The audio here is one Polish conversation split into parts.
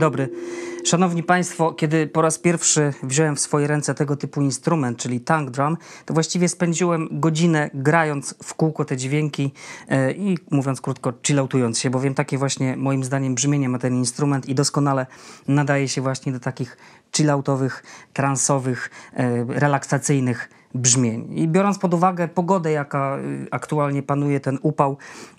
Dobry. Szanowni Państwo, kiedy po raz pierwszy wziąłem w swoje ręce tego typu instrument, czyli tank drum, to właściwie spędziłem godzinę grając w kółko te dźwięki e, i mówiąc krótko, chilloutując się, bowiem takie właśnie moim zdaniem brzmienie ma ten instrument i doskonale nadaje się właśnie do takich chilloutowych, transowych, e, relaksacyjnych brzmień. I biorąc pod uwagę pogodę, jaka y, aktualnie panuje, ten upał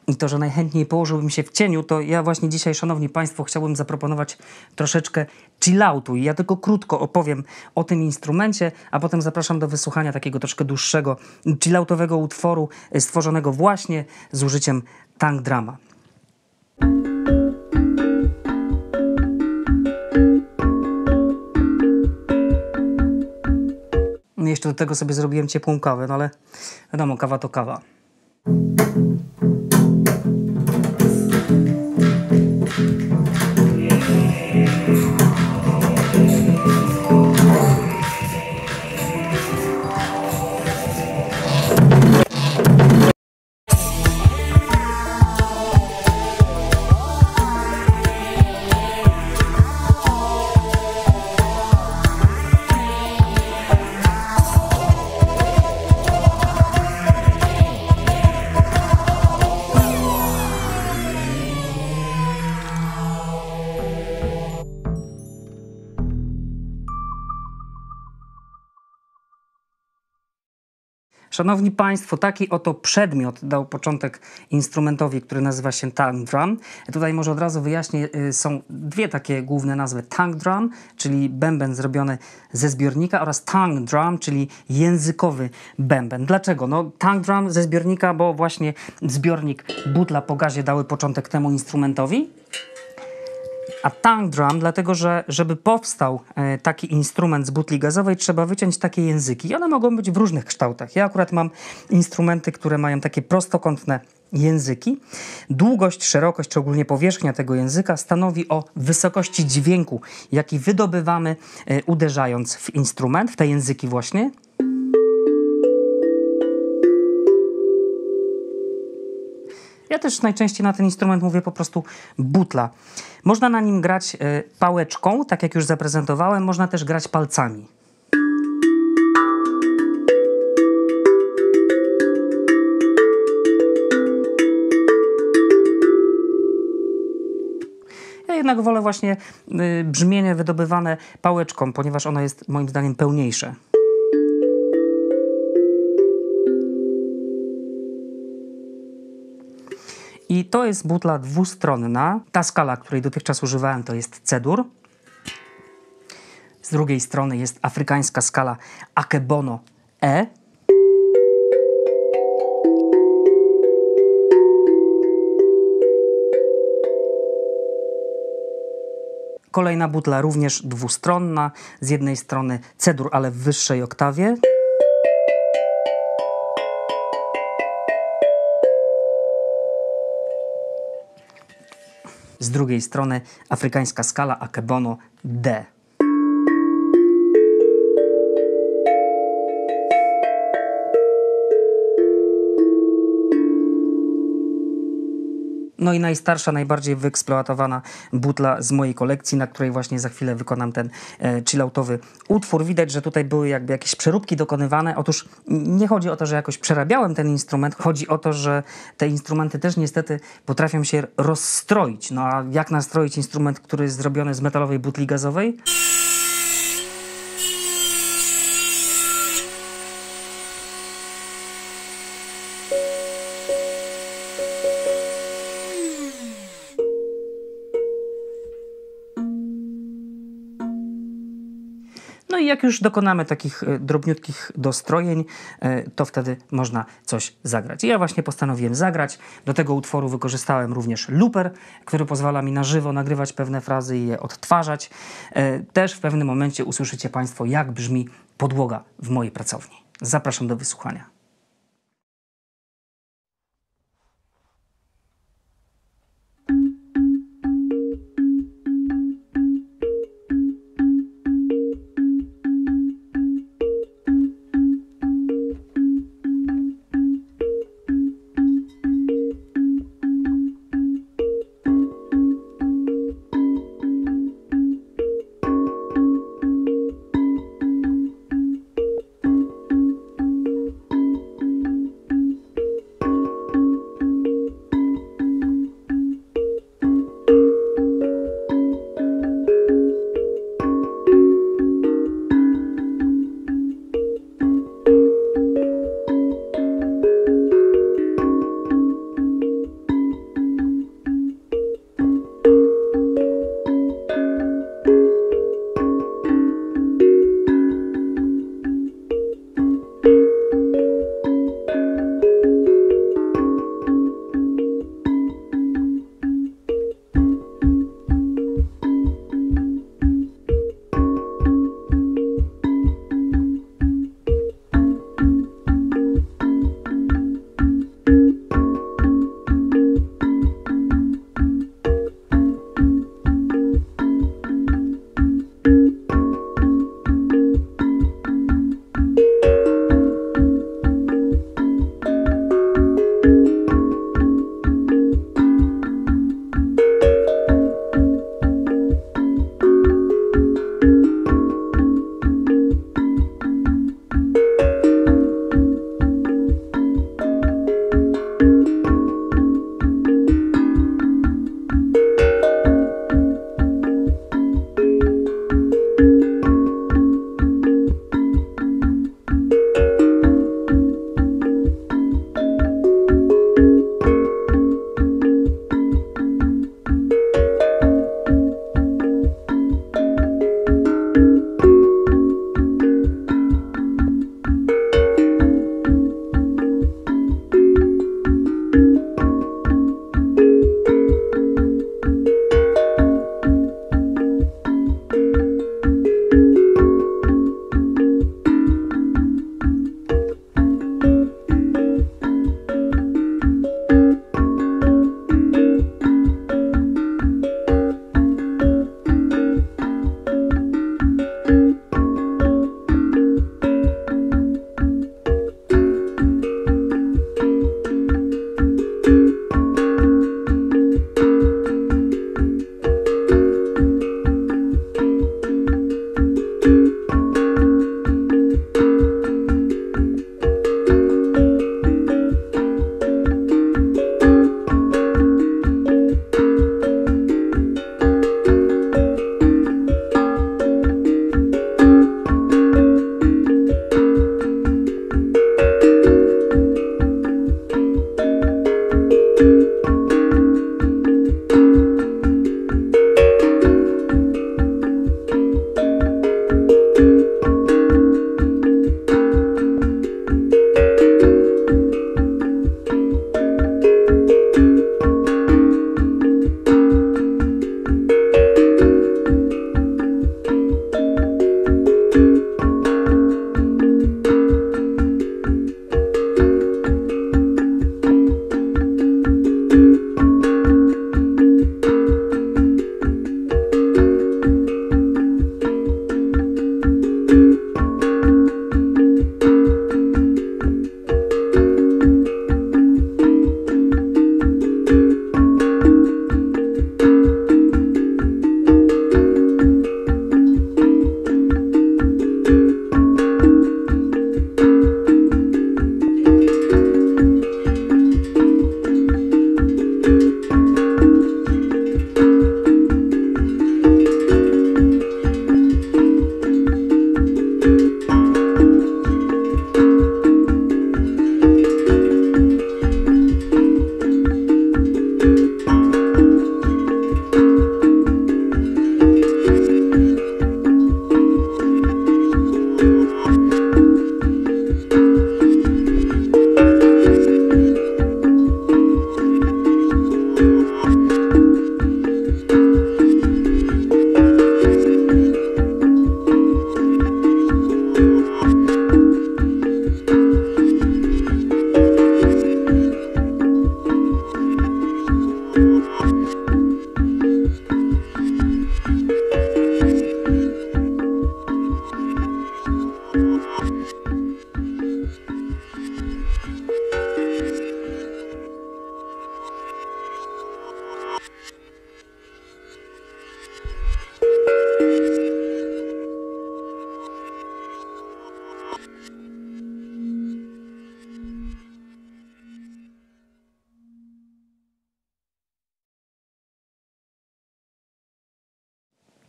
i to, że najchętniej położyłbym się w cieniu, to ja właśnie dzisiaj, szanowni państwo, chciałbym zaproponować troszeczkę chilloutu. I ja tylko krótko opowiem o tym instrumencie, a potem zapraszam do wysłuchania takiego troszkę dłuższego chilloutowego utworu stworzonego właśnie z użyciem tank drama. Jeszcze do tego sobie zrobiłem ciepłą kawę, no ale wiadomo, kawa to kawa. Szanowni Państwo, taki oto przedmiot dał początek instrumentowi, który nazywa się tank drum. Tutaj może od razu wyjaśnię, y, są dwie takie główne nazwy. Tank drum, czyli bęben zrobiony ze zbiornika oraz tank drum, czyli językowy bęben. Dlaczego? No tank drum ze zbiornika, bo właśnie zbiornik butla po gazie dały początek temu instrumentowi. A tank drum, dlatego że żeby powstał e, taki instrument z butli gazowej, trzeba wyciąć takie języki. I one mogą być w różnych kształtach. Ja akurat mam instrumenty, które mają takie prostokątne języki. Długość, szerokość, czy ogólnie powierzchnia tego języka stanowi o wysokości dźwięku, jaki wydobywamy e, uderzając w instrument, w te języki właśnie. Ja też najczęściej na ten instrument mówię po prostu butla. Można na nim grać e, pałeczką, tak jak już zaprezentowałem, można też grać palcami. Jednak wolę właśnie y, brzmienie wydobywane pałeczką, ponieważ ono jest moim zdaniem pełniejsze. I to jest butla dwustronna. Ta skala, której dotychczas używałem, to jest C-dur. Z drugiej strony jest afrykańska skala Akebono E. Kolejna butla również dwustronna, z jednej strony C-dur, ale w wyższej oktawie. Z drugiej strony afrykańska skala Akebono D. No i najstarsza, najbardziej wyeksploatowana butla z mojej kolekcji, na której właśnie za chwilę wykonam ten e, chilloutowy utwór. Widać, że tutaj były jakby jakieś przeróbki dokonywane. Otóż nie chodzi o to, że jakoś przerabiałem ten instrument, chodzi o to, że te instrumenty też niestety potrafią się rozstroić. No a jak nastroić instrument, który jest zrobiony z metalowej butli gazowej? No i jak już dokonamy takich e, drobniutkich dostrojeń, e, to wtedy można coś zagrać. I ja właśnie postanowiłem zagrać. Do tego utworu wykorzystałem również looper, który pozwala mi na żywo nagrywać pewne frazy i je odtwarzać. E, też w pewnym momencie usłyszycie Państwo, jak brzmi podłoga w mojej pracowni. Zapraszam do wysłuchania.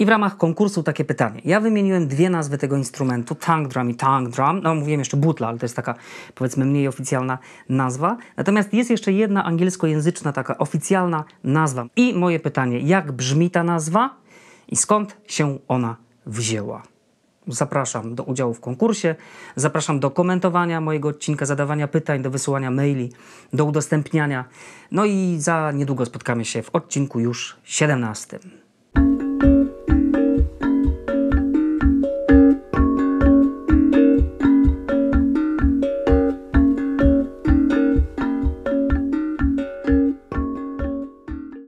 I w ramach konkursu takie pytanie. Ja wymieniłem dwie nazwy tego instrumentu, tank drum i tank drum. No mówiłem jeszcze butla, ale to jest taka powiedzmy mniej oficjalna nazwa. Natomiast jest jeszcze jedna angielskojęzyczna taka oficjalna nazwa. I moje pytanie, jak brzmi ta nazwa i skąd się ona wzięła? Zapraszam do udziału w konkursie, zapraszam do komentowania mojego odcinka, zadawania pytań, do wysyłania maili, do udostępniania. No i za niedługo spotkamy się w odcinku już 17.